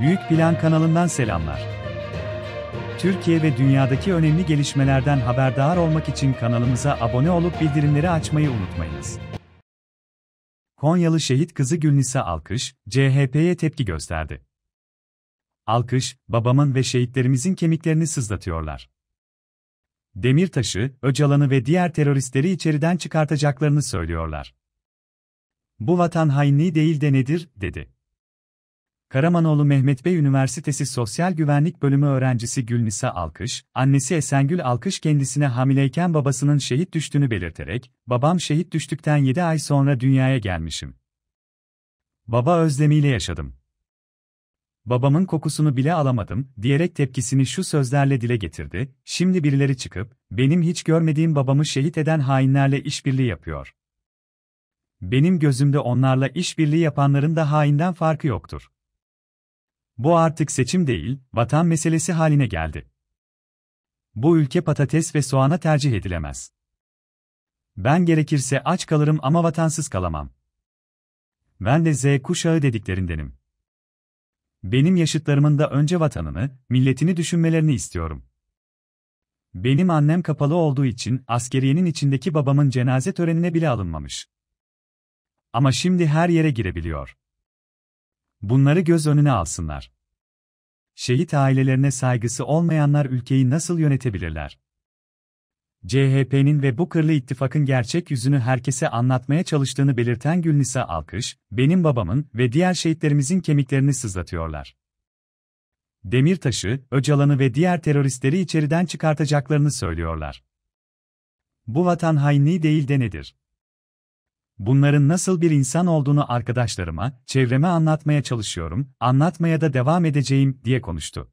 Büyük Plan kanalından selamlar. Türkiye ve dünyadaki önemli gelişmelerden haberdar olmak için kanalımıza abone olup bildirimleri açmayı unutmayınız. Konyalı şehit kızı Gülnisa Alkış, CHP'ye tepki gösterdi. Alkış, babamın ve şehitlerimizin kemiklerini sızlatıyorlar. Demirtaş'ı, Öcalan'ı ve diğer teröristleri içeriden çıkartacaklarını söylüyorlar. Bu vatan hainliği değil de nedir, dedi. Karamanoğlu Mehmet Bey Üniversitesi Sosyal Güvenlik Bölümü öğrencisi Gülnisa Alkış, annesi Esengül Alkış kendisine hamileyken babasının şehit düştüğünü belirterek, babam şehit düştükten 7 ay sonra dünyaya gelmişim. Baba özlemiyle yaşadım. Babamın kokusunu bile alamadım, diyerek tepkisini şu sözlerle dile getirdi, şimdi birileri çıkıp, benim hiç görmediğim babamı şehit eden hainlerle işbirliği yapıyor. Benim gözümde onlarla işbirliği yapanların da hainden farkı yoktur. Bu artık seçim değil, vatan meselesi haline geldi. Bu ülke patates ve soğana tercih edilemez. Ben gerekirse aç kalırım ama vatansız kalamam. Ben de Z kuşağı dediklerindenim. Benim yaşıtlarımın da önce vatanını, milletini düşünmelerini istiyorum. Benim annem kapalı olduğu için askeriyenin içindeki babamın cenaze törenine bile alınmamış. Ama şimdi her yere girebiliyor. Bunları göz önüne alsınlar. Şehit ailelerine saygısı olmayanlar ülkeyi nasıl yönetebilirler? CHP'nin ve bu kırlı ittifakın gerçek yüzünü herkese anlatmaya çalıştığını belirten Gülnisa Alkış, benim babamın ve diğer şehitlerimizin kemiklerini sızlatıyorlar. Demirtaş'ı, Öcalan'ı ve diğer teröristleri içeriden çıkartacaklarını söylüyorlar. Bu vatan hainliği değil de nedir? Bunların nasıl bir insan olduğunu arkadaşlarıma, çevreme anlatmaya çalışıyorum, anlatmaya da devam edeceğim, diye konuştu.